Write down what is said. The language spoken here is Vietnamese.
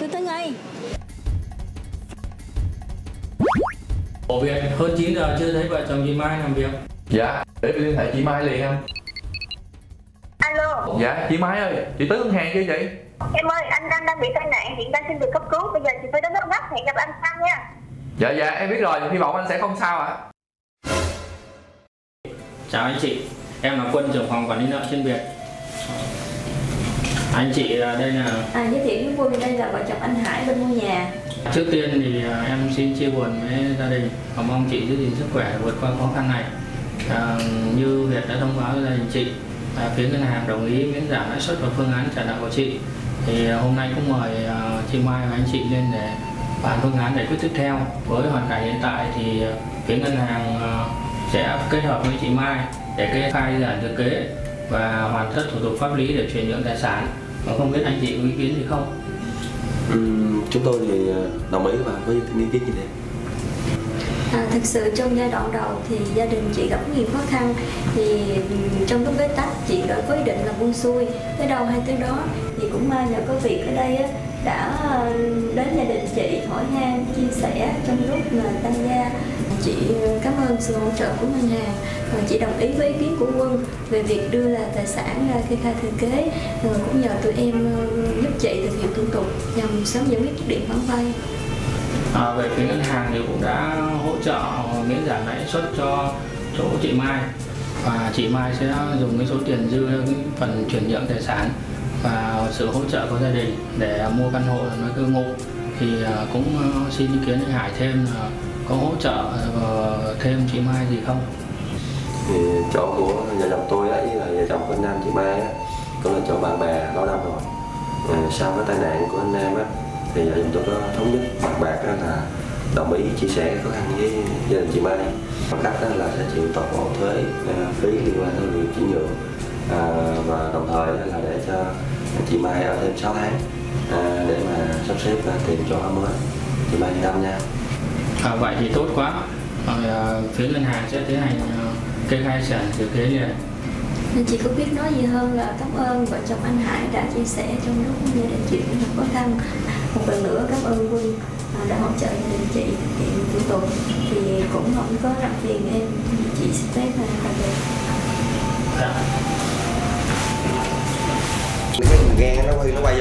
tôi tới ngay. Ổ việc hơn 9 giờ chưa thấy vợ chồng chị Mai làm việc. Dạ, để tôi liên hệ chị Mai liền anh. Alo. Dạ, chị Mai ơi, chị tới ngân hàng chưa chị Em ơi, anh đang đang bị tai nạn, hiện đang xin được cấp cứu. Bây giờ chị phải đến đó gấp, hẹn gặp anh sau nha. Dạ, dạ, em biết rồi, hy vọng anh sẽ không sao ạ. À. Chào anh chị, em là Quân trưởng phòng quản lý nợ chuyên biệt anh chị à, đây là À, giới thiệu với Quân đây là vợ chồng anh Hải bên mua nhà trước tiên thì à, em xin chia buồn với gia đình và mong chị giữ gìn sức khỏe vượt qua khó khăn này. À, như Việt đã thông báo với gia đình chị, à, phía ngân hàng đồng ý miễn giảm lãi suất và phương án trả nợ của chị. Thì à, hôm nay cũng mời à, chị Mai và anh chị lên để bàn phương án giải quyết tiếp theo. Với hoàn cảnh hiện tại thì phía ngân hàng à, sẽ kết hợp với chị Mai để kê khai giải thừa kế và hoàn tất thủ tục pháp lý để chuyển nhượng tài sản. Và không biết anh chị có ý kiến gì không? Ừm, chúng tôi thì ờ, đồng ý và có ý kiến gì đây à, Thực sự trong giai đoạn đầu thì gia đình chị gặp nhiều khó khăn Thì trong lúc bế tắc chị đã có ý định là buông xuôi Tới đâu hay tới đó Thì cũng may nhờ có việc ở đây á, đã đến gia đình chị hỏi han, chia sẻ trong lúc mà tăng gia Chị ờ, cảm ơn sự hỗ trợ của ngân hàng. Và chị đồng ý với ý kiến của Quân về việc đưa là tài sản ra kê khai thừa kế. Rồi cũng nhờ tụi em ờ, giúp chị thực hiện thủ tục nhằm sớm giải quyết điểm khoản vay. À, về phía ngân hàng thì cũng đã hỗ trợ miễn giảm lãi suất cho chỗ chị Mai. Và chị Mai sẽ dùng cái số tiền dư cái phần chuyển nhượng tài sản và sự hỗ trợ của gia đình để mua căn hộ nơi cư ngụ thì à, cũng à, xin ý kiến anh Hải thêm là có hỗ trợ à, thêm chị Mai gì không? thì chỗ của vợ chồng tôi ấy là vợ chồng của anh Nam chị Mai á cũng là chỗ bạn bè lâu năm rồi à, sau cái tai nạn của anh Nam á thì vợ chồng tôi có thống nhất bàn bạc đó là đồng ý chia sẻ khó khăn với gia đình chị Mai bằng cách đó là sẽ chịu toàn bộ thuế phí liên quan tới việc chuyển nhượng à, và đồng thời là để cho chị Mai ở thêm 6 tháng à, để mà sắp xếp và tìm chỗ ở mới chị Mai yên tâm nha À, vậy thì tốt quá. Rồi, à, phía ngân hàng sẽ tiến hành à, kê khai sản thừa kế liền. Nên chị có biết nói gì hơn là cảm ơn vợ chồng anh Hải đã chia sẻ trong lúc gia đình chị cũng gặp khó khăn. Một lần nữa cảm ơn Quân à, đã hỗ trợ gia đình chị thực hiện thủ tục. Thì cũng không có làm phiền em, thì chị xin phép là tạm biệt. Dạ. cái mình ghen nó nó quay